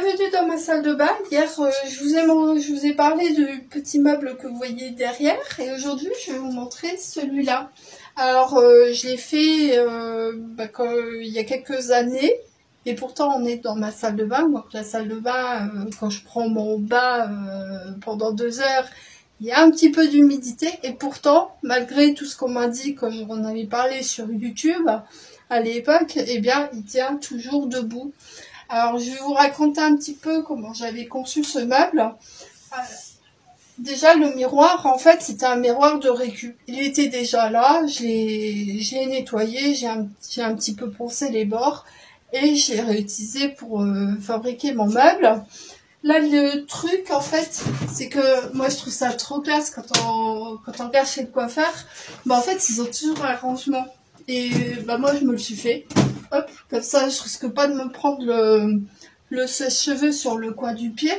Bienvenue dans ma salle de bain. Hier, euh, je, vous ai, je vous ai parlé du petit meuble que vous voyez derrière et aujourd'hui, je vais vous montrer celui-là. Alors, euh, je l'ai fait euh, bah, il y a quelques années et pourtant, on est dans ma salle de bain. Donc, la salle de bain, quand je prends mon bain pendant deux heures, il y a un petit peu d'humidité et pourtant, malgré tout ce qu'on m'a dit quand on avait parlé sur YouTube à l'époque, eh bien, il tient toujours debout. Alors, je vais vous raconter un petit peu comment j'avais conçu ce meuble. Euh, déjà, le miroir, en fait, c'était un miroir de récup. Il était déjà là, je l'ai nettoyé, j'ai un, petit peu poncé les bords et j'ai réutilisé pour euh, fabriquer mon meuble. Là, le truc, en fait, c'est que moi, je trouve ça trop classe quand on, quand on regarde chez le coiffeur. Bah, en fait, ils ont toujours un rangement. Et bah, moi, je me le suis fait. Hop, comme ça, je risque pas de me prendre le, le sèche-cheveux sur le coin du pied.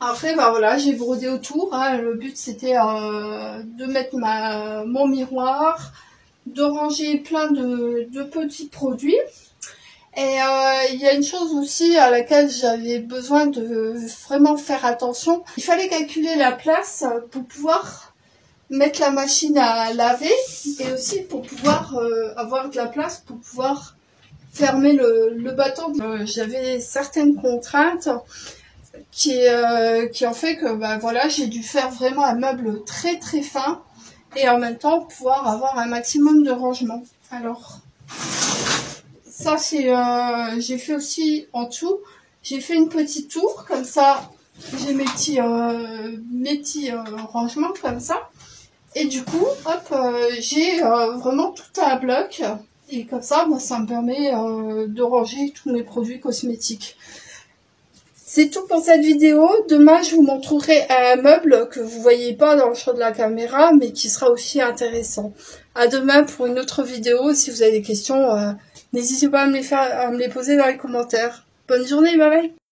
Après, bah voilà, j'ai brodé autour. Hein. Le but, c'était euh, de mettre ma, mon miroir, de ranger plein de, petits produits. Et euh, il y a une chose aussi à laquelle j'avais besoin de vraiment faire attention. Il fallait calculer la place pour pouvoir mettre la machine à laver et aussi pour pouvoir euh, avoir de la place pour pouvoir fermer le, le bâton. Euh, j'avais certaines contraintes qui, euh, qui ont fait que bah, voilà, j'ai dû faire vraiment un meuble très très fin et en même temps pouvoir avoir un maximum de rangement. Alors, ça c'est, j'ai fait aussi en dessous, j'ai fait une petite tour comme ça, j'ai mes petits, mes petits rangements comme ça. Et du coup, hop, euh, j'ai euh, vraiment tout à bloc. Et comme ça, moi, ça me permet euh, de ranger tous mes produits cosmétiques. C'est tout pour cette vidéo. Demain, je vous montrerai un meuble que vous voyez pas dans le champ de la caméra, mais qui sera aussi intéressant. À demain pour une autre vidéo. Si vous avez des questions, n'hésitez pas à me les à me les poser dans les commentaires. Bonne journée, bye bye